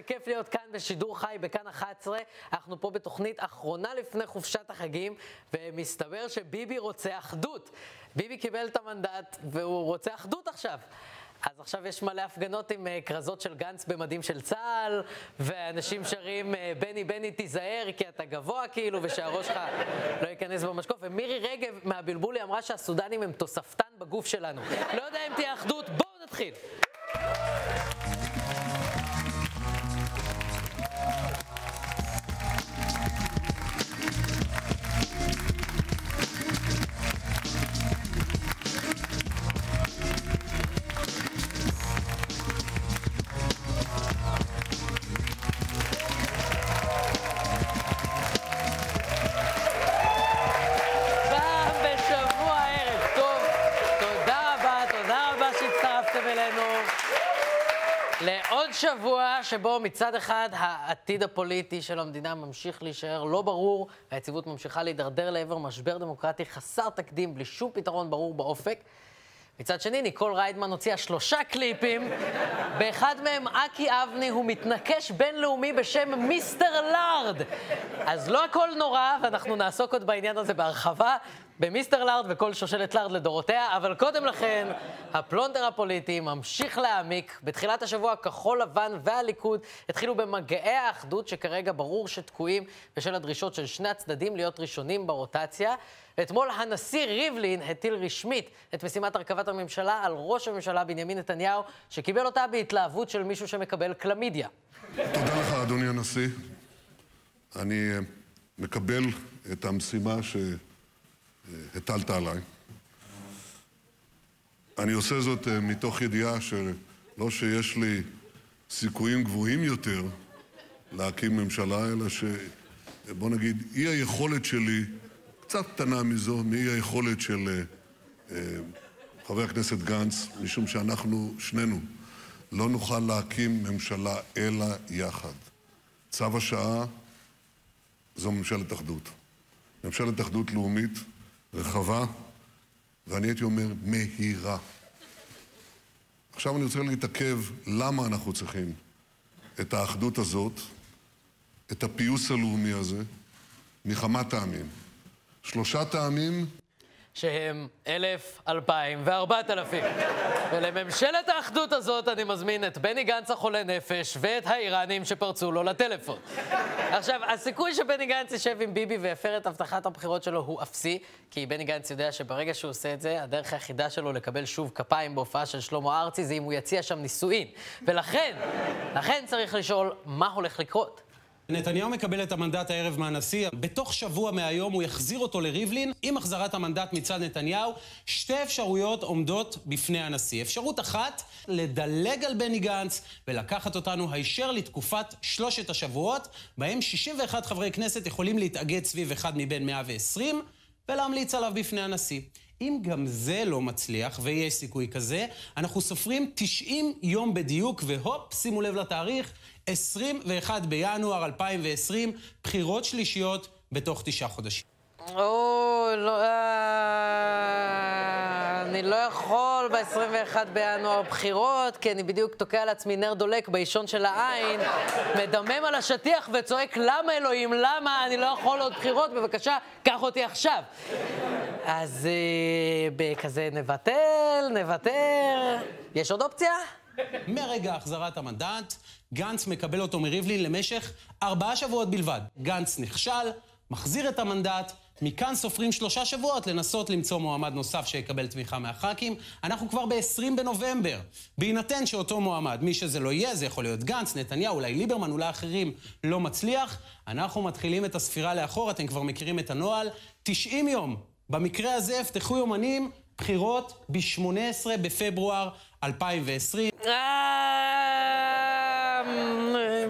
איזה כיף להיות כאן בשידור חי בכאן 11. אנחנו פה בתוכנית אחרונה לפני חופשת החגים, ומסתבר שביבי רוצה אחדות. ביבי קיבל את המנדט והוא רוצה אחדות עכשיו. אז עכשיו יש מלא הפגנות עם uh, כרזות של גנץ במדים של צה"ל, ואנשים שרים uh, בני בני תיזהר כי אתה גבוה כאילו, ושהראש שלך לא ייכנס במשקוף. ומירי רגב מהבלבולי אמרה שהסודנים הם תוספתן בגוף שלנו. לא יודע אם תהיה אחדות, בואו נתחיל. שבוע שבו מצד אחד העתיד הפוליטי של המדינה ממשיך להישאר לא ברור, והיציבות ממשיכה להידרדר לעבר משבר דמוקרטי חסר תקדים, בלי שום פתרון ברור באופק. מצד שני, ניקול ריידמן הוציאה שלושה קליפים, באחד מהם אקי אבני הוא מתנקש בינלאומי בשם מיסטר לארד. אז לא הכל נורא, ואנחנו נעסוק עוד בעניין הזה בהרחבה, במיסטר לארד וכל שושלת לארד לדורותיה, אבל קודם לכן, הפלונטר הפוליטי ממשיך להעמיק. בתחילת השבוע כחול לבן והליכוד התחילו במגעי האחדות שכרגע ברור שתקועים בשל הדרישות של שני הצדדים להיות ראשונים ברוטציה. אתמול הנשיא ריבלין הטיל רשמית את משימת הרכבת הממשלה על ראש הממשלה בנימין נתניהו, שקיבל אותה בהתלהבות של מישהו שמקבל קלמידיה. תודה לך, אדוני הנשיא. אני מקבל את המשימה שהטלת עליי. אני עושה זאת אה, מתוך ידיעה שלא שיש לי סיכויים גבוהים יותר להקים ממשלה, אלא ש... בוא נגיד, אי היכולת שלי, קצת קטנה מזו, מאי היכולת של אה, אה, חבר הכנסת גנץ, משום שאנחנו, שנינו, לא נוכל להקים ממשלה אלא יחד. צו השעה זו ממשלת אחדות. ממשלת אחדות לאומית רחבה, ואני הייתי אומר מהירה. עכשיו אני רוצה להתעכב למה אנחנו צריכים את האחדות הזאת, את הפיוס הלאומי הזה, מכמה טעמים. שלושה טעמים שהם אלף, אלפיים וארבעת אלפים. ולממשלת האחדות הזאת אני מזמין את בני גנץ החולה נפש ואת האיראנים שפרצו לו לטלפון. עכשיו, הסיכוי שבני גנץ יישב עם ביבי ויפר את הבטחת הבחירות שלו הוא אפסי, כי בני גנץ יודע שברגע שהוא עושה את זה, הדרך היחידה שלו לקבל שוב כפיים בהופעה של שלמה ארצי זה אם הוא יציע שם נישואין. ולכן, לכן צריך לשאול מה הולך לקרות. נתניהו מקבל את המנדט הערב מהנשיא. בתוך שבוע מהיום הוא יחזיר אותו לריבלין. עם החזרת המנדט מצד נתניהו, שתי אפשרויות עומדות בפני הנשיא. אפשרות אחת, לדלג על בני גנץ ולקחת אותנו הישר לתקופת שלושת השבועות, בהם 61 חברי כנסת יכולים להתאגד סביב אחד מבין 120 ולהמליץ עליו בפני הנשיא. אם גם זה לא מצליח, ויש סיכוי כזה, אנחנו סופרים 90 יום בדיוק, והופ, שימו לב לתאריך, 21 בינואר 2020, בחירות שלישיות בתוך תשעה חודשים. או, לא, אה, אני לא יכול ב-21 בינואר בחירות, כי אני בדיוק תוקע לעצמי נר דולק באישון של העין, מדמם על השטיח וצועק, למה אלוהים, למה אני לא יכול עוד בחירות? בבקשה, קח אותי עכשיו. אז אה, בכזה נבטל, נוותר. יש עוד אופציה? מרגע החזרת המנדט, גנץ מקבל אותו מריבלין למשך ארבעה שבועות בלבד. גנץ נכשל, מחזיר את המנדט, מכאן סופרים שלושה שבועות לנסות למצוא מועמד נוסף שיקבל תמיכה מהח"כים. אנחנו כבר ב-20 בנובמבר. בהינתן שאותו מועמד, מי שזה לא יהיה, זה יכול להיות גנץ, נתניהו, אולי ליברמן, אולי אחרים, לא מצליח, אנחנו מתחילים את הספירה לאחור, אתם כבר מכירים את הנוהל. 90 יום. במקרה הזה יפתחו יומנים, בחירות ב-18 בפברואר 2020. אה,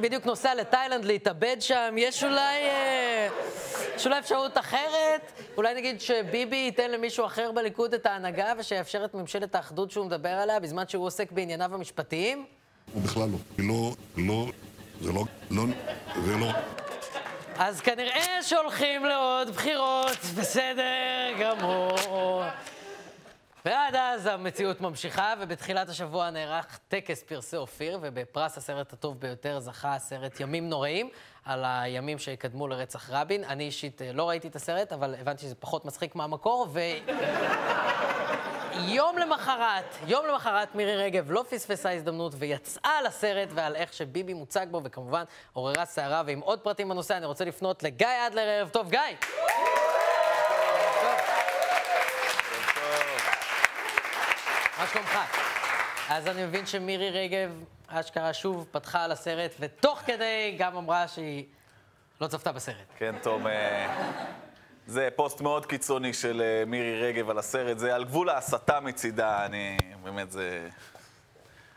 בדיוק נוסע לתאילנד להתאבד שם, יש אולי... אה, יש אולי אפשרות אחרת? אולי נגיד שביבי ייתן למישהו אחר בליכוד את ההנהגה ושיאפשר את ממשלת האחדות שהוא מדבר עליה בזמן שהוא עוסק בענייניו המשפטיים? הוא בכלל לא. לא, לא, זה לא, לא, זה לא. אז כנראה שהולכים לעוד בחירות, בסדר גמור. ועד אז המציאות ממשיכה, ובתחילת השבוע נערך טקס פרסי אופיר, ובפרס הסרט הטוב ביותר זכה הסרט ימים נוראים, על הימים שקדמו לרצח רבין. אני אישית אה, לא ראיתי את הסרט, אבל הבנתי שזה פחות מצחיק מהמקור, ו... יום למחרת, יום למחרת מירי רגב לא פספסה הזדמנות ויצאה לסרט ועל איך שביבי מוצג בו, וכמובן עוררה סערה, ועם עוד פרטים בנושא אני רוצה לפנות לגיא אדלר, ערב טוב, גיא! מה שלומך? אז אני מבין שמירי רגב, אשכרה שוב, פתחה על הסרט, ותוך כדי גם אמרה שהיא לא צפתה בסרט. כן, תום, אה, זה פוסט מאוד קיצוני של אה, מירי רגב על הסרט, זה על גבול ההסתה מצידה, אני, באמת, זה...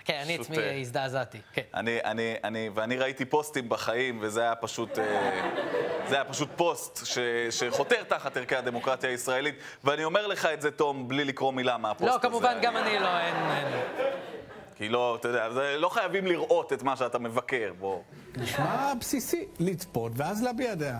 כן, אני עצמי אה, הזדעזעתי, כן. אני, אני, אני, ואני ראיתי פוסטים בחיים, וזה היה פשוט, אה, זה היה פשוט פוסט ש, שחותר תחת ערכי הדמוקרטיה הישראלית, ואני אומר לך את זה, תום, בלי לקרוא מילה מהפוסט לא, הזה. כמובן, גם אני לא, אין... אין. כי לא, אתה יודע, זה, לא חייבים לראות את מה שאתה מבקר, בוא. נשמע בסיסי, לצפות ואז להביע דעה.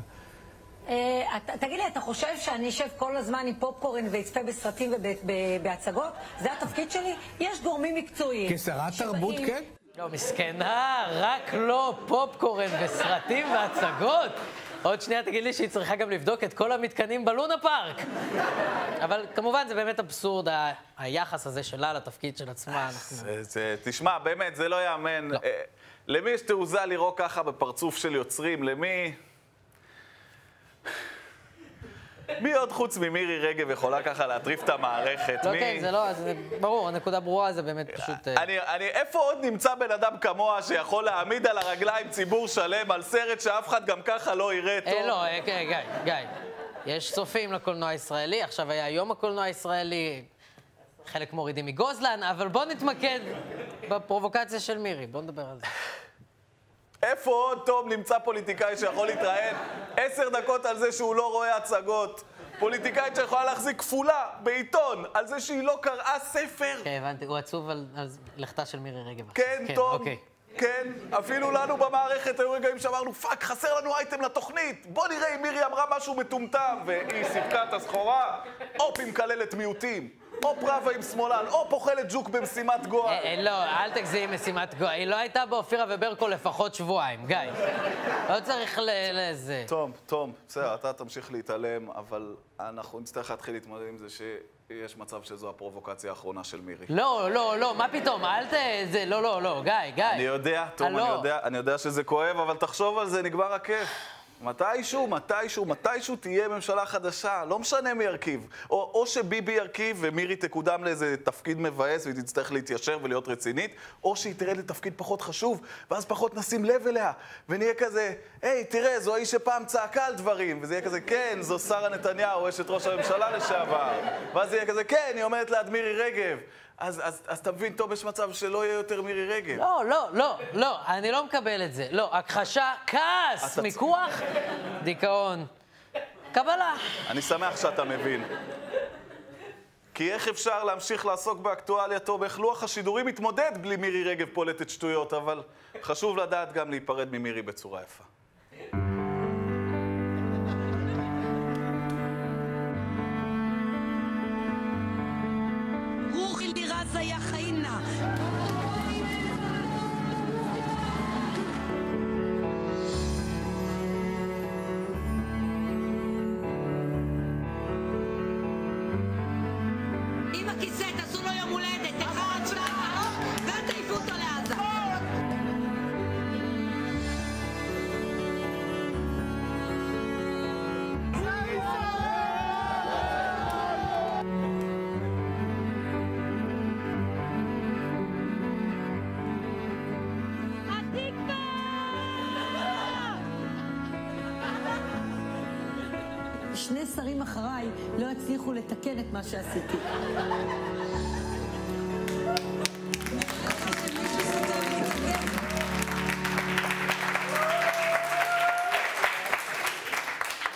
אה, תגיד לי, אתה חושב שאני אשב כל הזמן עם פופקורן ואצפה בסרטים ובהצגות? זה התפקיד שלי? יש גורמים מקצועיים. כשרת תרבות, כן? לא, מסכנה, רק לא פופקורן וסרטים והצגות. עוד שנייה תגיד לי שהיא צריכה גם לבדוק את כל המתקנים בלונה פארק. אבל כמובן זה באמת אבסורד, ה- היחס הזה שלה לתפקיד של עצמה. אנחנו... זה, זה, תשמע, באמת, זה לא ייאמן. לא. אה, למי יש תעוזה לירוק ככה בפרצוף של יוצרים? למי... מי עוד חוץ ממירי רגב יכולה ככה להטריף את המערכת? לא, מי... כן, זה לא, זה ברור, הנקודה ברורה, זה באמת פשוט... אה, אני, אני, איפה עוד נמצא בן אדם כמוה שיכול להעמיד על הרגליים ציבור שלם על סרט שאף אחד גם ככה לא יראה טוב? אה, לא, אה, כן, גיא, גיא. יש צופים לקולנוע הישראלי, עכשיו היה יום הקולנוע הישראלי, חלק מורידים מגוזלן, אבל בוא נתמקד בפרובוקציה של מירי, בוא נדבר על זה. איפה עוד תום נמצא פוליטיקאי שיכול להתראיין עשר דקות על זה שהוא לא רואה הצגות? פוליטיקאית שיכולה להחזיק כפולה בעיתון על זה שהיא לא קראה ספר? כן, הבנתי, הוא עצוב על, על לכתה של מירי רגב. כן, כן, תום. אוקיי. כן, אפילו לנו במערכת היו רגעים שאמרנו, fuck, חסר לנו אייטם לתוכנית. בוא נראה אם מירי אמרה משהו מטומטם, והיא סיפקה את הסחורה, או מקללת מיעוטים, או רבה עם שמאלן, או אוכלת ג'וק במשימת גועל. אה, לא, אל תגזים משימת גועל. היא לא הייתה באופירה וברקו לפחות שבועיים, גיא. לא צריך. לזה. תם, תם, בסדר, אתה תמשיך להתעלם, אבל אנחנו נצטרך להתחיל להתמודד עם זה שיש מצב שזו הפרובוקציה האחרונה של מירי. לא, לא, לא, מה פתאום, אל ת... זה, לא, לא, לא, גיא, גיא. אני יודע, תום, אני. יודע, אני יודע שזה כואב, אבל תחשוב על זה, נגמר הכיף. מתישהו, מתישהו, מתישהו תהיה ממשלה חדשה, לא משנה מי ירכיב. או, או שביבי ירכיב ומירי תקודם לאיזה תפקיד מבאס והיא תצטרך להתיישר ולהיות רצינית, או שהיא תרד לתפקיד פחות חשוב, ואז פחות נשים לב אליה, ונהיה כזה, היי, תראה, זו האיש שפעם צעקה על דברים, וזה יהיה כזה, כן, זו שרה נתניהו, אשת ראש הממשלה לשעבר. ואז יהיה כזה, כן, היא עומדת ליד מירי רגב. אז, אז, אז אתה מבין, טוב, יש מצב שלא יהיה יותר מירי רגב. לא, לא, לא, לא, אני לא מקבל את זה. לא, הכחשה, כעס, מיקוח, דיכאון. קבלה. אני שמח שאתה מבין. כי איך אפשר להמשיך לעסוק באקטואליה טוב, איך לוח השידורים מתמודד בלי מירי רגב פולטת שטויות, אבל חשוב לדעת גם להיפרד ממירי בצורה יפה. חיינה. עם שני שרים אחריי לא יצליחו לתקן את מה שעשיתי.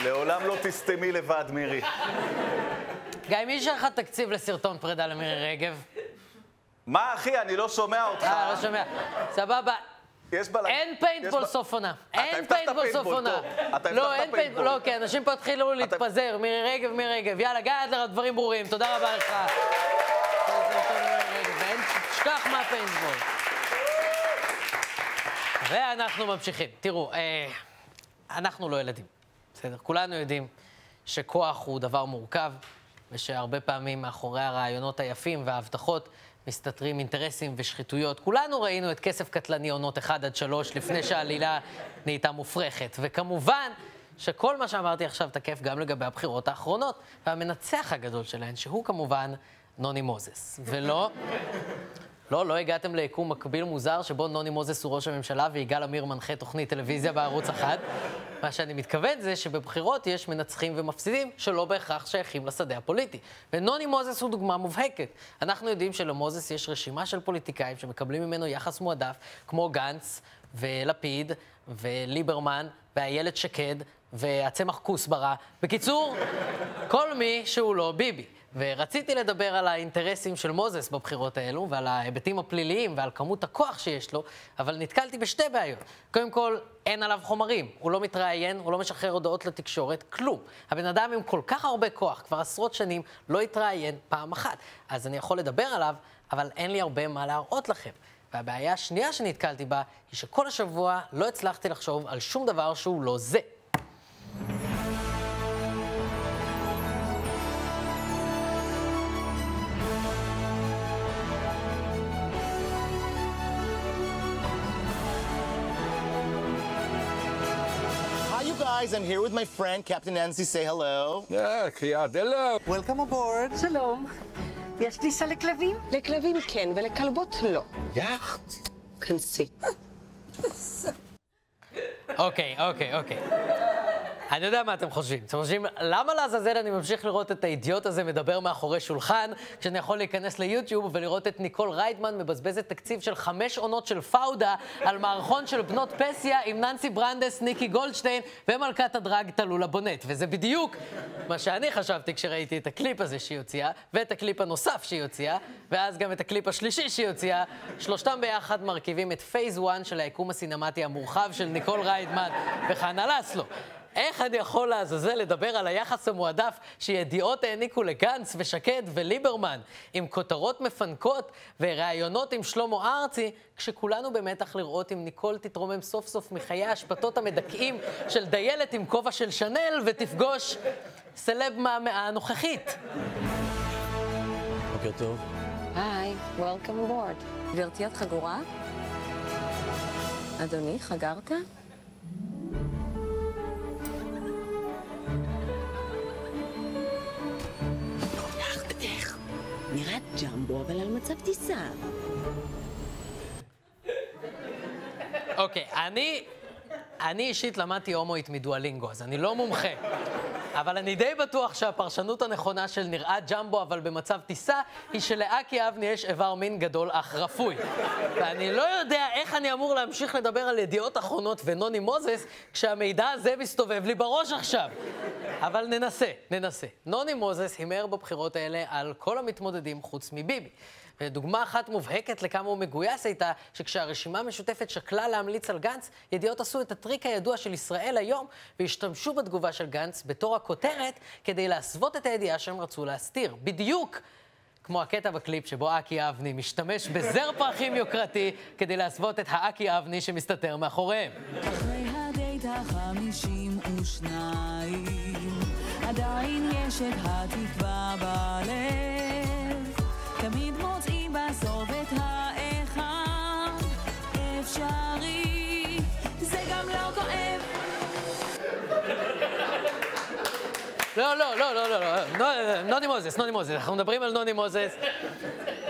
לעולם לא תצעדי לבד, מירי. גיא, מי אישר לך תקציב לסרטון פרידה למירי רגב? מה, אחי, אני לא שומע אותך. אה, לא שומע. סבבה. יש בלגן. אין פיינטבול סוף עונה. אין פיינטבול סוף פיינטבול, עונה. לא, אין פיינטבול. פיינטבול. לא, כן, אנשים פה התחילו להתפזר. מירי רגב, מירי רגב. יאללה, גיא אדלר, הדברים ברורים. תודה רבה לך. שכח מהפיינטבול. ואנחנו ממשיכים. תראו, אה, אנחנו לא ילדים, בסדר? כולנו יודעים שכוח הוא דבר מורכב, ושהרבה פעמים מאחורי הרעיונות היפים וההבטחות מסתתרים אינטרסים ושחיתויות. כולנו ראינו את כסף קטלני עונות 1 עד 3 לפני שהעלילה נהייתה מופרכת. וכמובן שכל מה שאמרתי עכשיו תקף גם לגבי הבחירות האחרונות, והמנצח הגדול שלהן, שהוא כמובן נוני מוזס. ולא, לא, לא הגעתם ליקום מקביל מוזר שבו נוני מוזס הוא ראש הממשלה ויגאל עמיר מנחה תוכנית טלוויזיה בערוץ אחד. מה שאני מתכוון זה שבבחירות יש מנצחים ומפסידים שלא בהכרח שייכים לשדה הפוליטי. ונוני מוזס הוא דוגמה מובהקת. אנחנו יודעים שלמוזס יש רשימה של פוליטיקאים שמקבלים ממנו יחס מועדף, כמו גנץ ולפיד וליברמן ואיילת שקד והצמח כוסברה. בקיצור, כל מי שהוא לא ביבי. ורציתי לדבר על האינטרסים של מוזס בבחירות האלו, ועל ההיבטים הפליליים ועל כמות הכוח שיש לו, אבל נתקלתי בשתי בעיות. קודם כל, אין עליו חומרים. הוא לא מתראיין, הוא לא משחרר הודעות לתקשורת, כלום. הבן אדם עם כל כך הרבה כוח, כבר עשרות שנים, לא התראיין פעם אחת. אז אני יכול לדבר עליו, אבל אין לי הרבה מה להראות לכם. והבעיה השנייה שנתקלתי בה, היא שכל השבוע לא הצלחתי לחשוב על שום דבר שהוא לא זה. guys. I'm here with my friend, Captain Nancy. Say hello. Yeah, hello. Welcome aboard. שלום. יש טיסה לכלבים? לכלבים כן, ולכלבות לא. יאכט. כנסי. אוקיי, אוקיי, אוקיי. אני יודע מה אתם חושבים. אתם חושבים, למה לעזאזל אני ממשיך לראות את האידיוט הזה מדבר מאחורי שולחן, כשאני יכול להיכנס ליוטיוב ולראות את ניקול ריידמן מבזבזת תקציב של חמש עונות של פאודה על מערכון של בנות פסיה עם ננסי ברנדס, ניקי גולדשטיין ומלכת הדרג טלולה בונט. וזה בדיוק מה שאני חשבתי כשראיתי את הקליפ הזה שהיא הוציאה, ואת הקליפ הנוסף שהיא הוציאה, ואז גם את הקליפ השלישי שהיא הוציאה. שלושתם ביחד מרכיבים את phase 1 של היקום הסינמטי המורחב של ניקול ריידמן וחנה לסלו. איך אני יכול לעזאזל לדבר על היחס המועדף שידיעות העניקו לגנץ ושקד וליברמן, עם כותרות מפנקות וראיונות עם שלמה ארצי, כשכולנו במתח לראות אם ניקול תתרומם סוף סוף מחיי האשפתות המדכאים של דיילת עם כובע של שנל ותפגוש סלב מהמאה הנוכחית. בוקר טוב. היי, Welcome aboard. גברתי, את חגורה? אדוני, חגרת? נראית ג'מבו, אבל על מצב טיסה. אוקיי, אני, אני אישית למדתי הומואית מדואלינגו, אז אני לא מומחה. אבל אני די בטוח שהפרשנות הנכונה של נראה ג'מבו אבל במצב טיסה, היא שלאקי אבני יש איבר מין גדול אך רפוי. ואני לא יודע איך אני אמור להמשיך לדבר על ידיעות אחרונות ונוני מוזס, כשהמידע הזה מסתובב לי בראש עכשיו. אבל ננסה, ננסה. נוני מוזס הימר בבחירות האלה על כל המתמודדים חוץ מביבי. ודוגמה אחת מובהקת לכמה הוא מגויס הייתה שכשהרשימה המשותפת שקלה להמליץ על גנץ, ידיעות עשו את הטריק הידוע של ישראל היום והשתמשו בתגובה של גנץ בתור הכותרת כדי להסוות את הידיעה שהם רצו להסתיר. בדיוק כמו הקטע בקליפ שבו אקי אבני משתמש בזר פרחים יוקרתי כדי להסוות את האקי אבני שמסתתר מאחוריהם. אחרי הדייט החמישים ושניים, עדיין יש את התקווה בלב. לא, לא, לא, לא, לא, לא, נו- נוני מוזס, נוני מוזס. אנחנו מדברים על נוני מוזס,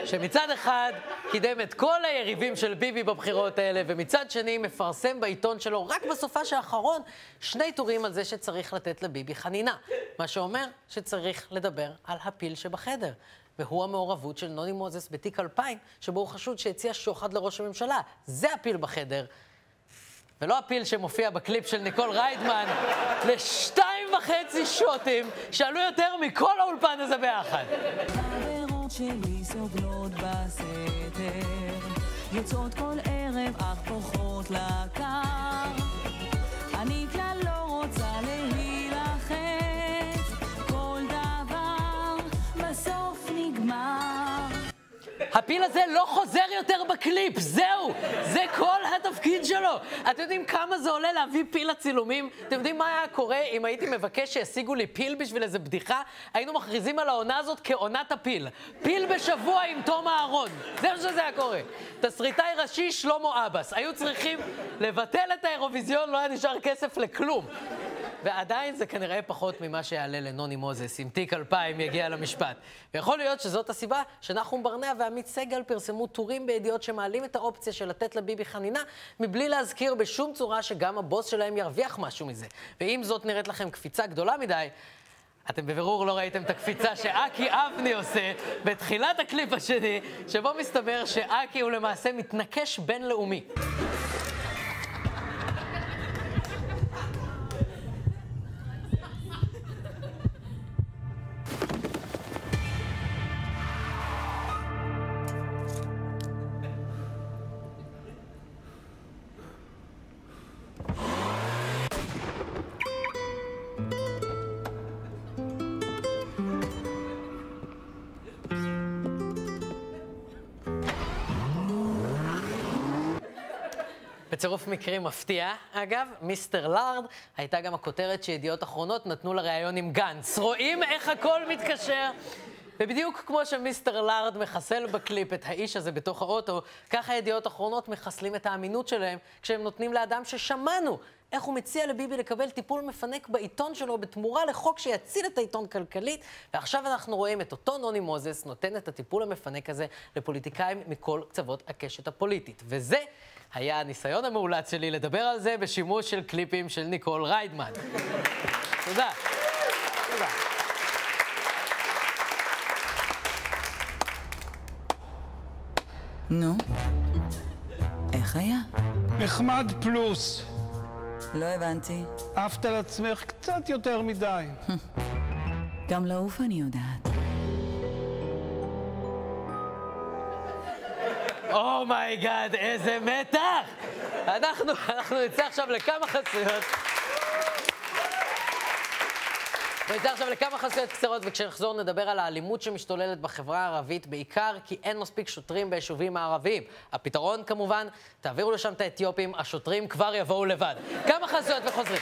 שמצד אחד קידם את כל היריבים של ביבי בבחירות האלה, ומצד שני מפרסם בעיתון שלו, רק בסופש האחרון, שני טורים על זה שצריך לתת לביבי חנינה. מה שאומר שצריך לדבר על הפיל שבחדר. והוא המעורבות של נוני מוזס בתיק 2000, שבו הוא חשוד שהציע שוחד לראש הממשלה. זה הפיל בחדר. ולא הפיל שמופיע בקליפ של ניקול ריידמן, לשתיים וחצי שוטים שעלו יותר מכל האולפן הזה ביחד. חברות שלי סובלות בסתר, יוצאות כל ערב אך לקר. הפיל הזה לא חוזר יותר בקליפ, זהו! זה כל התפקיד שלו. אתם יודעים כמה זה עולה להביא פיל לצילומים? אתם יודעים מה היה קורה אם הייתי מבקש שישיגו לי פיל בשביל איזה בדיחה? היינו מכריזים על העונה הזאת כעונת הפיל. פיל בשבוע עם תום אהרון. זה מה שזה היה קורה. תסריטאי ראשי שלמה עבאס. היו צריכים לבטל את האירוויזיון, לא היה נשאר כסף לכלום. ועדיין זה כנראה פחות ממה שיעלה לנוני מוזס אם תיק 2000 יגיע למשפט. ויכול להיות שזאת הסיבה שנחום ברנע ועמית סגל פרסמו טורים בידיעות שמעלים את האופציה של לתת לביבי חנינה, מבלי להזכיר בשום צורה שגם הבוס שלהם ירוויח משהו מזה. ואם זאת נראית לכם קפיצה גדולה מדי, אתם בבירור לא ראיתם את הקפיצה שאקי אבני עושה בתחילת הקליפ השני, שבו מסתבר שאקי הוא למעשה מתנקש בינלאומי. בצירוף מקרים מפתיע, אגב, מיסטר לארד הייתה גם הכותרת שידיעות אחרונות נתנו לראיון עם גנץ. רואים איך הכל מתקשר? ובדיוק כמו שמיסטר לארד מחסל בקליפ את האיש הזה בתוך האוטו, ככה ידיעות אחרונות מחסלים את האמינות שלהם כשהם נותנים לאדם ששמענו איך הוא מציע לביבי לקבל טיפול מפנק בעיתון שלו בתמורה לחוק שיציל את העיתון כלכלית, ועכשיו אנחנו רואים את אותו נוני מוזס נותן את הטיפול המפנק הזה לפוליטיקאים מכל קצוות הקשת הפוליטית. וזה היה הניסיון המאולץ שלי לדבר על זה בשימוש של קליפים של ניקול ריידמן. תודה. נו, איך היה? נחמד פלוס. לא הבנתי. עפת על עצמך קצת יותר מדי. גם לעוף אני יודעת. oh my god, oh איזה מתח! אנחנו, אנחנו נצא עכשיו לכמה חסויות. נצא עכשיו לכמה חסויות קצרות, וכשנחזור נדבר על האלימות שמשתוללת בחברה הערבית, בעיקר כי אין מספיק שוטרים ביישובים הערביים. הפתרון, כמובן, תעבירו לשם את האתיופים, השוטרים כבר יבואו לבד. כמה חסויות וחוזרים.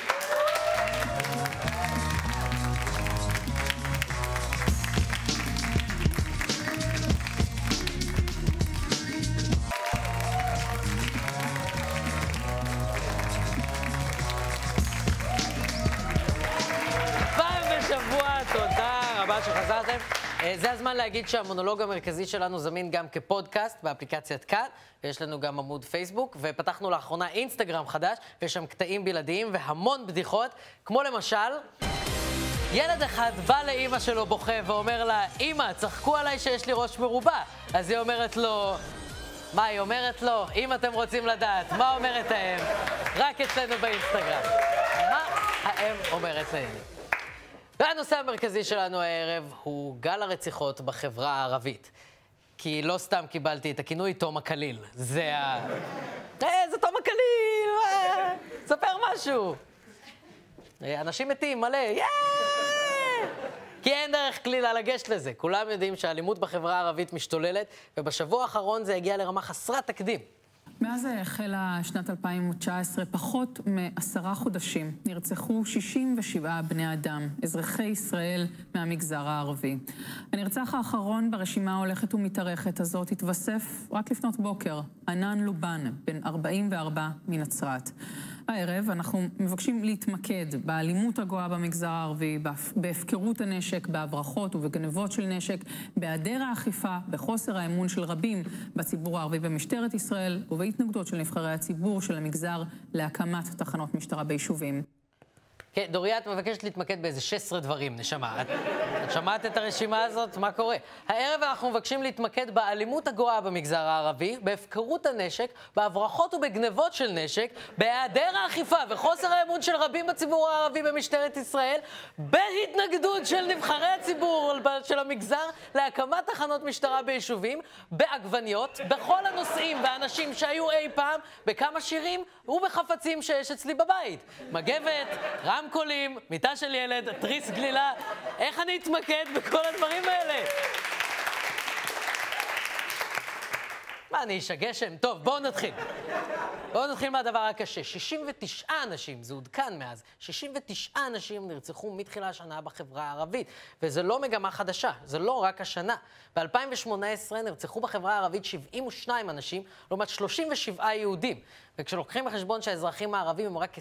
זה הזמן להגיד שהמונולוג המרכזי שלנו זמין גם כפודקאסט באפליקציית כאן, ויש לנו גם עמוד פייסבוק, ופתחנו לאחרונה אינסטגרם חדש, ויש שם קטעים בלעדיים והמון בדיחות, כמו למשל... ילד אחד בא לאימא שלו בוכה ואומר לה, אמא, צחקו עליי שיש לי ראש מרובע. אז היא אומרת לו, מה היא אומרת לו? אם אתם רוצים לדעת, מה אומרת האם? רק אצלנו באינסטגרם. מה האם אומרת לאם? והנושא המרכזי שלנו הערב הוא גל הרציחות בחברה הערבית. כי לא סתם קיבלתי את הכינוי תום הקליל. זה ה... אה, זה תום הקליל! אה, ספר משהו. אנשים מתים, מלא, יאה! כי אין דרך כלילה לגשת לזה. כולם יודעים שהאלימות בחברה הערבית משתוללת, ובשבוע האחרון זה הגיע לרמה חסרת תקדים. מאז החלה שנת 2019, פחות מעשרה חודשים, נרצחו 67 בני אדם, אזרחי ישראל מהמגזר הערבי. הנרצח האחרון ברשימה ההולכת ומתארכת הזאת התווסף רק לפנות בוקר, ענן לובן, בן 44 מנצרת. הערב אנחנו מבקשים להתמקד באלימות הגואה במגזר הערבי, בהפקרות הנשק, בהברחות ובגנבות של נשק, בהיעדר האכיפה, בחוסר האמון של רבים בציבור הערבי במשטרת ישראל ובהתנגדות של נבחרי הציבור של המגזר להקמת תחנות משטרה ביישובים. כן, דוריה, את מבקשת להתמקד באיזה 16 דברים, נשמה. את, את שמעת את הרשימה הזאת? מה קורה? הערב אנחנו מבקשים להתמקד באלימות הגואה במגזר הערבי, בהפקרות הנשק, בהברחות ובגנבות של נשק, בהיעדר האכיפה וחוסר האמון של רבים בציבור הערבי במשטרת ישראל, בהתנגדות של נבחרי הציבור של המגזר להקמת תחנות משטרה ביישובים, בעגבניות, בכל הנושאים והאנשים שהיו אי פעם, בכמה שירים ובחפצים שיש אצלי בבית. מגבת, רם רמקולים, מיטה של ילד, תריס גלילה. איך אני אתמקד בכל הדברים האלה? אני איש הגשם. טוב, בואו נתחיל. בואו נתחיל מהדבר הקשה. 69 אנשים, זה עודכן מאז, 69 אנשים נרצחו מתחילה השנה בחברה הערבית. וזה לא מגמה חדשה, זה לא רק השנה. ב-2018 נרצחו בחברה הערבית 72 אנשים, לעומת 37 יהודים. וכשלוקחים בחשבון שהאזרחים הערבים הם רק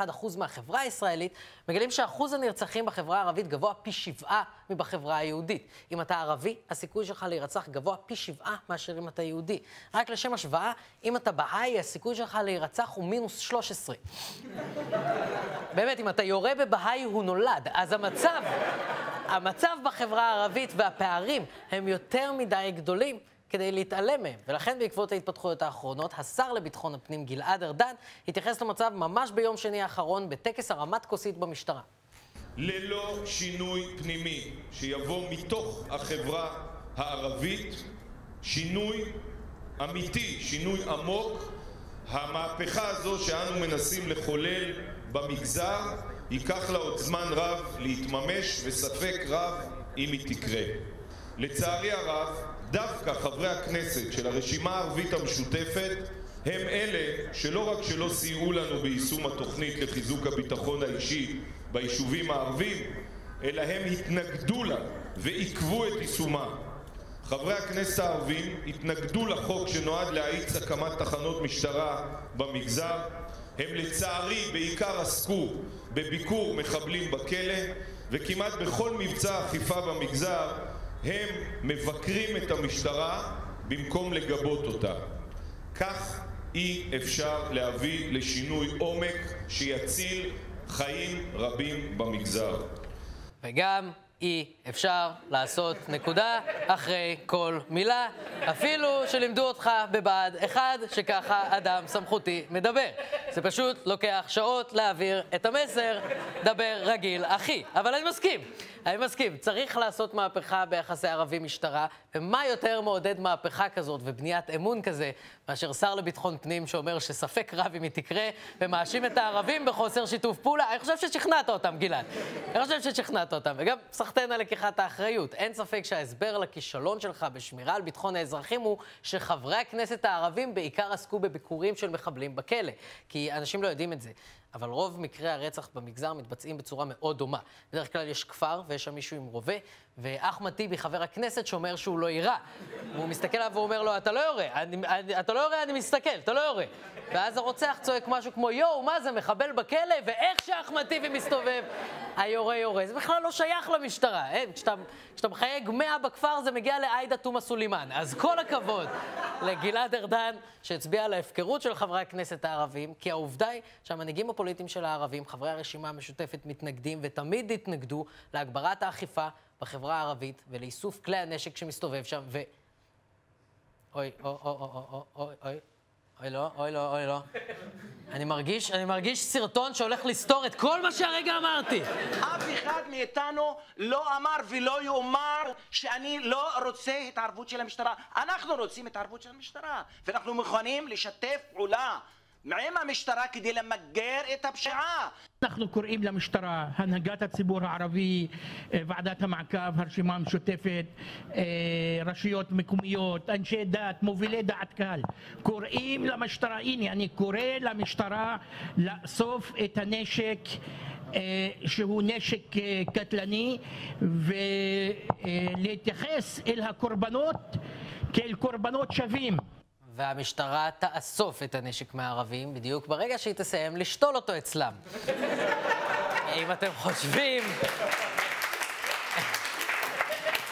21% מהחברה הישראלית, מגלים שאחוז הנרצחים בחברה הערבית גבוה פי שבעה מבחברה היהודית. אם אתה ערבי, הסיכוי שלך להירצח גבוה פי שבעה מאשר אם אתה יהודי. רק לשם השוואה, אם אתה בהאי, הסיכוי שלך להירצח הוא מינוס 13. באמת, אם אתה יורה בבהאי, הוא נולד. אז המצב, המצב בחברה הערבית והפערים הם יותר מדי גדולים. כדי להתעלם מהם. ולכן בעקבות ההתפתחויות האחרונות, השר לביטחון הפנים גלעד ארדן התייחס למצב ממש ביום שני האחרון בטקס הרמת כוסית במשטרה. ללא שינוי פנימי שיבוא מתוך החברה הערבית, שינוי אמיתי, שינוי עמוק, המהפכה הזו שאנו מנסים לחולל במגזר ייקח לה עוד זמן רב להתממש וספק רב אם היא תקרה. לצערי הרב, דווקא חברי הכנסת של הרשימה הערבית המשותפת הם אלה שלא רק שלא סייעו לנו ביישום התוכנית לחיזוק הביטחון האישי ביישובים הערבים, אלא הם התנגדו לה ועיכבו את יישומה. חברי הכנסת הערבים התנגדו לחוק שנועד להאיץ הקמת תחנות משטרה במגזר. הם לצערי בעיקר עסקו בביקור מחבלים בכלא, וכמעט בכל מבצע אכיפה במגזר הם מבקרים את המשטרה במקום לגבות אותה. כך אי אפשר להביא לשינוי עומק שיציל חיים רבים במגזר. וגם אי אפשר לעשות נקודה אחרי כל מילה, אפילו שלימדו אותך בבה"ד 1 שככה אדם סמכותי מדבר. זה פשוט לוקח שעות להעביר את המסר, דבר רגיל, אחי. אבל אני מסכים, אני מסכים, צריך לעשות מהפכה ביחסי ערבים-משטרה, ומה יותר מעודד מהפכה כזאת ובניית אמון כזה, מאשר שר לביטחון פנים שאומר שספק רב אם היא תקרה, ומאשים את הערבים בחוסר שיתוף פעולה. אני חושב ששכנעת אותם, גלעד. אני חושב ששכנעת אותם, וגם סחטיין על לקיחת האחריות. אין ספק שההסבר לכישלון שלך בשמירה על ביטחון האזרחים הוא שחברי הכנסת הערבים בעיקר עסקו בביקורים של מחבלים בכלא. כי אנשים לא יודעים את זה. אבל רוב מקרי הרצח במגזר מתבצעים בצורה מאוד דומה. בדרך כלל יש כפר ויש שם מישהו עם רובה, ואחמד טיבי, חבר הכנסת, שאומר שהוא לא יירה. והוא מסתכל עליו ואומר לו, אתה לא יורה, אני, אני, אתה לא יורה, אני מסתכל, אתה לא יורה. ואז הרוצח צועק משהו כמו, יואו, מה זה, מחבל בכלא? ואיך שאחמד טיבי מסתובב, היורה יורה. זה בכלל לא שייך למשטרה. אין, כשאתה, כשאתה מחייג 100 בכפר, זה מגיע לעאידה תומא סולימאן. אז כל הכבוד לגלעד ארדן, שהצביע על ההפקרות של חברי הכנסת הערבים, כי העובדה היא שהמנהיגים הפוליטיים של הערבים, חברי הרשימה המשותפת, מתנגדים ותמיד התנגדו להגברת האכיפה בחברה הערבית ולאיסוף כלי הנשק שמסתובב שם, ו... אוי, אוי, אוי, אוי, אוי, אוי, לא, אוי לא, אוי לא. אני מרגיש, אני מרגיש סרטון שהולך לסתור את כל מה שהרגע אמרתי. אף אחד מאיתנו לא אמר ולא יאמר שאני לא רוצה התערבות של המשטרה. אנחנו רוצים התערבות של המשטרה, ואנחנו מוכנים לשתף פעולה עם המשטרה כדי למגר את הפשיעה. אנחנו קוראים למשטרה, הנהגת הציבור הערבי, אה, ועדת המעקב, הרשימה המשותפת, אה, רשויות מקומיות, אנשי דת, מובילי דעת קהל, קוראים למשטרה, הנה אני קורא למשטרה לאסוף את הנשק אה, שהוא נשק קטלני ולהתייחס אל הקורבנות כאל קורבנות שווים. והמשטרה תאסוף את הנשק מהערבים בדיוק ברגע שהיא תסיים לשתול אותו אצלם. אם אתם חושבים...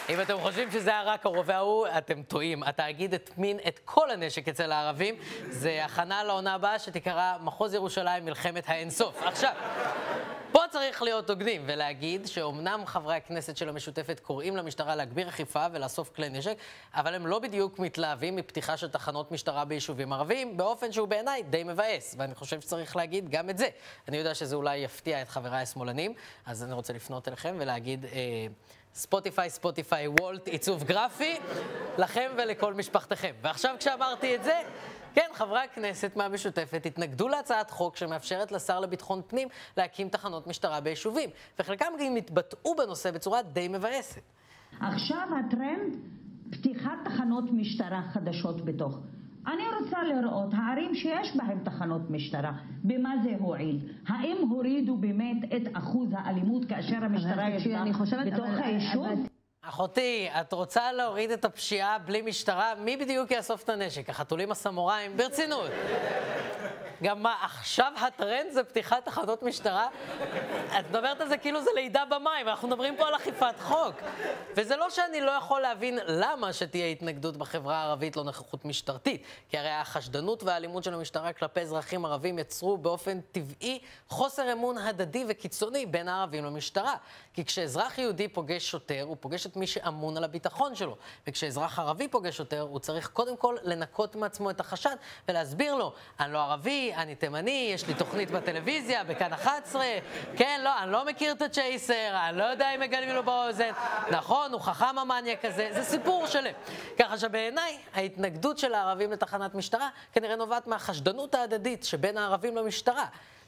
אם אתם חושבים שזה היה רק הרובה ההוא, אתם טועים. התאגיד הטמין את כל הנשק אצל הערבים. זה הכנה לעונה הבאה שתיקרא מחוז ירושלים מלחמת האינסוף. עכשיו, פה צריך להיות הוגנים ולהגיד שאומנם חברי הכנסת של המשותפת קוראים למשטרה להגביר אכיפה ולאסוף כלי נשק, אבל הם לא בדיוק מתלהבים מפתיחה של תחנות משטרה ביישובים ערביים, באופן שהוא בעיניי די מבאס, ואני חושב שצריך להגיד גם את זה. אני יודע שזה אולי יפתיע את חבריי השמאלנים, אז אני רוצה לפנות אליכם ולהגיד... אה, ספוטיפיי, ספוטיפיי, וולט, עיצוב גרפי, לכם ולכל משפחתכם. ועכשיו כשאמרתי את זה, כן, חברי הכנסת מהמשותפת התנגדו להצעת חוק שמאפשרת לשר לביטחון פנים להקים תחנות משטרה ביישובים, וחלקם גם התבטאו בנושא בצורה די מבאסת. עכשיו הטרנד, פתיחת תחנות משטרה חדשות בתוך אני רוצה לראות הערים שיש בהן תחנות משטרה, במה זה הועיל? האם הורידו באמת את אחוז האלימות כאשר המשטרה ישבה בתוך היישוב? אחותי, את רוצה להוריד את הפשיעה בלי משטרה? מי בדיוק יאסוף את הנשק? החתולים הסמוראים? ברצינות. גם מה, עכשיו הטרנד זה פתיחת תחנות משטרה? את מדברת על זה כאילו זה לידה במים, אנחנו מדברים פה על אכיפת חוק. וזה לא שאני לא יכול להבין למה שתהיה התנגדות בחברה הערבית לנוכחות משטרתית, כי הרי החשדנות והאלימות של המשטרה כלפי אזרחים ערבים יצרו באופן טבעי חוסר אמון הדדי וקיצוני בין הערבים למשטרה. כי כשאזרח יהודי פוגש שוטר, הוא פוגש את מי שאמון על הביטחון שלו. וכשאזרח ערבי פוגש שוטר, הוא צריך קודם כל לנקות מעצמו את החשד ולהסביר לו, אני לא ערבי, אני תימני, יש לי תוכנית בטלוויזיה, בכאן 11, כן, לא, אני לא מכיר את הצ'ייסר, אני לא יודע אם מגלים לו באוזן, נכון, הוא חכם המניאק הזה, זה סיפור שלם. ככה שבעיניי, ההתנגדות של הערבים לתחנת משטרה כנראה נובעת מהחשדנות ההדדית שבין הערבים למשטרה.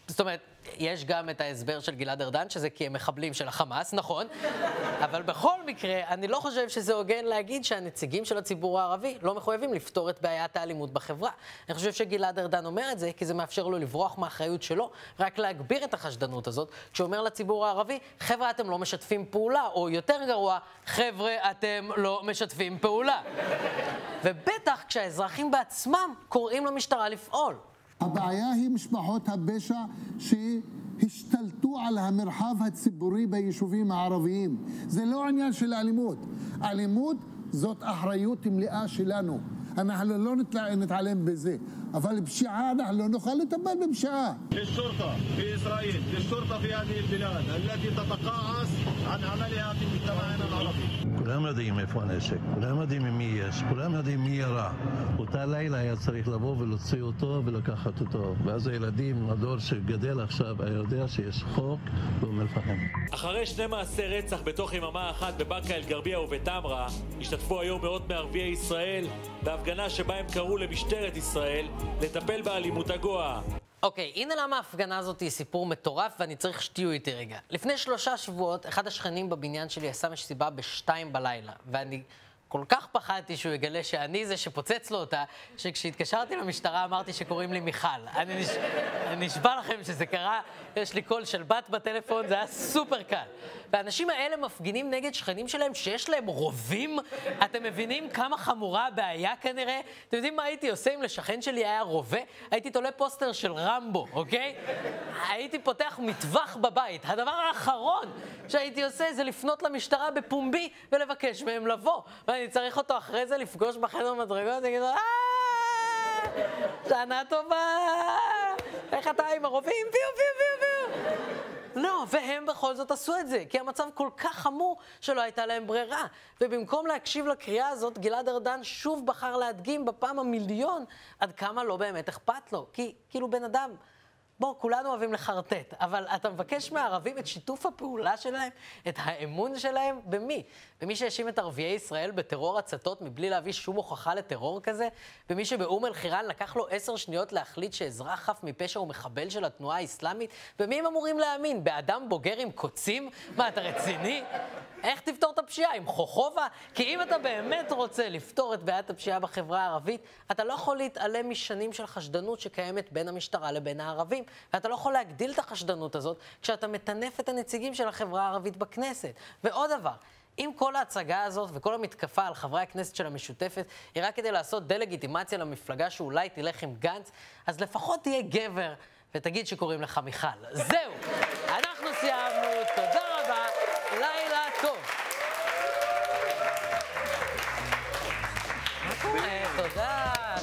זאת אומרת, יש גם את ההסבר של גלעד ארדן, שזה כי הם מחבלים של החמאס, נכון, אבל בכל מקרה, אני לא חושב שזה הוגן להגיד שהנציגים של הציבור הערבי לא מחויבים לפתור את בעיית האלימות בחברה. אני חושב שגלעד ארדן אומר את זה כי זה מאפשר לו לברוח מהאחריות שלו, רק להגביר את החשדנות הזאת, כשהוא אומר לציבור הערבי, חבר'ה, אתם לא משתפים פעולה, או יותר גרוע, חבר'ה, אתם לא משתפים פעולה. ובטח כשהאזרחים בעצמם קוראים למשטרה לפעול. הבעיה היא משפחות הפשע שהשתלטו על המרחב הציבורי ביישובים הערביים. זה לא עניין של אלימות. אלימות זאת אחריות מלאה שלנו. אנחנו לא נתעלם בזה, אבל פשיעה, אנחנו לא נוכל לטפל בפשיעה. יש שורטה בישראל, יש שורטה في هذه البلاد التي تتقاعس عن عملها في مجتمعنا العربي. כולם יודעים איפה הנשק, כולם יודעים מי יש, כולם יודעים מי ירה. אותה לילה היה צריך לבוא ולהוציא אותו ולקחת אותו. ואז הילדים, הדור שגדל עכשיו, היה יודע שיש חוק באום אל-פחם. אחרי שני מעשי רצח בתוך יממה אחת בבאקה אל-גרבייה ובטמרה, השתתפו היום מאות מערביי ישראל בהפגנה שבה הם קראו למשטרת ישראל לטפל באלימות הגואה. אוקיי, הנה למה ההפגנה הזאת היא סיפור מטורף ואני צריך שתהיו איתי רגע. לפני שלושה שבועות, אחד השכנים בבניין שלי עשה מסיבה בשתיים בלילה, ואני כל כך פחדתי שהוא יגלה שאני זה שפוצץ לו אותה, שכשהתקשרתי למשטרה אמרתי שקוראים לי מיכל. אני, נש... אני נשבע לכם שזה קרה, יש לי קול של בת בטלפון, זה היה סופר קל. והאנשים האלה מפגינים נגד שכנים שלהם שיש להם רובים? אתם מבינים כמה חמורה הבעיה כנראה? אתם יודעים מה הייתי עושה אם לשכן שלי היה רובה? הייתי תולה פוסטר של רמבו, אוקיי? הייתי פותח מטווח בבית. הדבר האחרון שהייתי עושה זה לפנות למשטרה בפומבי ולבקש מהם לבוא. ואני צריך אותו אחרי זה לפגוש בחדר מדרגות, ולהגיד לו, אה, שנה טובה, איך אתה עם הרובים? לא, והם בכל זאת עשו את זה, כי המצב כל כך חמור שלא הייתה להם ברירה. ובמקום להקשיב לקריאה הזאת, גלעד ארדן שוב בחר להדגים בפעם המיליון עד כמה לא באמת אכפת לו. כי כאילו בן אדם... בוא, כולנו אוהבים לחרטט, אבל אתה מבקש מהערבים את שיתוף הפעולה שלהם, את האמון שלהם, במי? במי שהאשים את ערביי ישראל בטרור הצתות מבלי להביא שום הוכחה לטרור כזה? במי שבאום אל-חיראן לקח לו עשר שניות להחליט שאזרח חף מפשע הוא מחבל של התנועה האסלאמית? במי הם אמורים להאמין? באדם בוגר עם קוצים? מה, אתה רציני? איך תפתור את הפשיעה? עם חוכובה? כי אם אתה באמת רוצה לפתור את בעיית הפשיעה בחברה הערבית, אתה לא יכול להתעלם משנים של חשדנות שקיימת בין המשטרה לבין הערבים. ואתה לא יכול להגדיל את החשדנות הזאת כשאתה מטנף את הנציגים של החברה הערבית בכנסת. ועוד דבר, אם כל ההצגה הזאת וכל המתקפה על חברי הכנסת של המשותפת היא רק כדי לעשות דה-לגיטימציה למפלגה שאולי תלך עם גנץ, אז לפחות תהיה גבר ותגיד שקוראים לך מיכל. זהו, אנחנו סיימנו, תודה רבה, לילה טוב. תודה,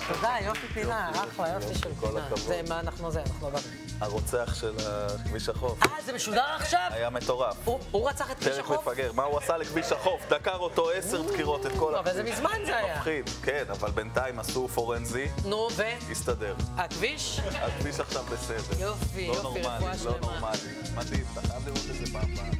תודה, יופי פינה, אחלה, יופי של פינה. זה מה אנחנו זה, אנחנו הבנו. הרוצח של אה, כביש החוף. אה, זה משודר עכשיו? היה מטורף. הוא רצח את כביש החוף? תכף מפגר. מה הוא עשה לכביש החוף? דקר אותו עשר דקירות, את כל הכביש. אבל זה מזמן זה היה. מפחיד, כן, אבל בינתיים עשו פורנזי. נו, ו? הסתדר. הכביש? הכביש עכשיו בסדר. יופי, לא יופי, רפואה לא שלמה. לא נורמלי, לא נורמלי. מדהים, אתה חייב לראות את זה פעם פעם.